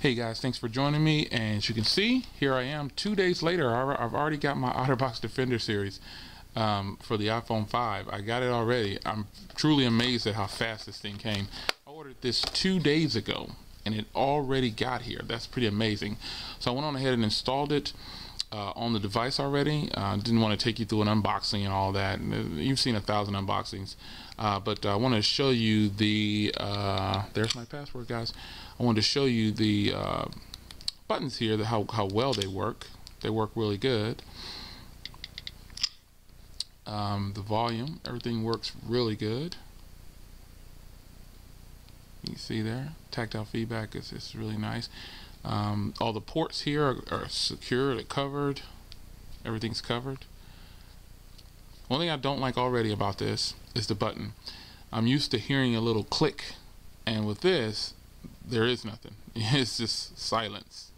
Hey guys, thanks for joining me. And as you can see, here I am two days later. I've already got my OtterBox Defender series um, for the iPhone 5. I got it already. I'm truly amazed at how fast this thing came. I ordered this two days ago and it already got here. That's pretty amazing. So I went on ahead and installed it. Uh, on the device already. Uh, didn't want to take you through an unboxing and all that. Uh, you've seen a thousand unboxings, uh, but I want to show you the. Uh, there's my password, guys. I wanted to show you the uh, buttons here, how, how well they work. They work really good. Um, the volume, everything works really good. You see there, tactile feedback is, is really nice. Um, all the ports here are, are secure, they're covered. Everything's covered. One thing I don't like already about this is the button. I'm used to hearing a little click, and with this, there is nothing. It's just silence.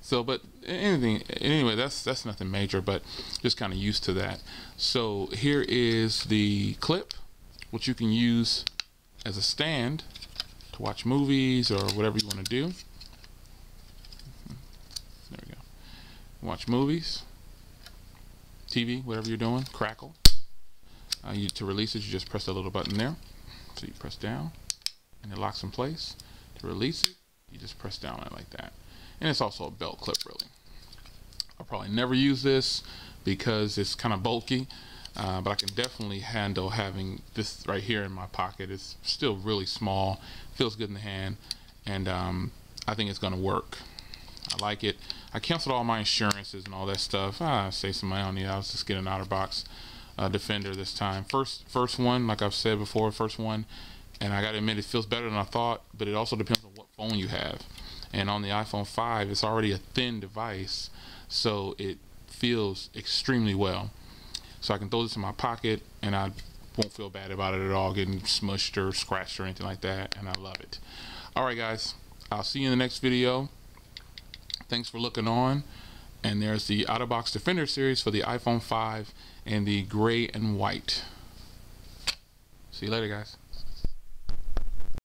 So, but anything, anyway, that's that's nothing major, but just kind of used to that. So here is the clip, which you can use as a stand to watch movies or whatever you want to do. There we go. Watch movies, TV, whatever you're doing, crackle. Uh, you, to release it, you just press the little button there. So you press down, and it locks in place. To release it, you just press down it like that. And it's also a belt clip, really. I'll probably never use this because it's kind of bulky, uh, but I can definitely handle having this right here in my pocket. It's still really small, feels good in the hand, and um, I think it's going to work. I like it. I canceled all my insurances and all that stuff. Ah, say some money on it. I was just getting an OtterBox uh, Defender this time. First, first one, like I've said before, first one and I got to admit it feels better than I thought but it also depends on what phone you have and on the iPhone 5 it's already a thin device so it feels extremely well so I can throw this in my pocket and I won't feel bad about it at all getting smushed or scratched or anything like that and I love it. Alright guys. I'll see you in the next video. Thanks for looking on. And there's the OtterBox Defender series for the iPhone 5 and the gray and white. See you later guys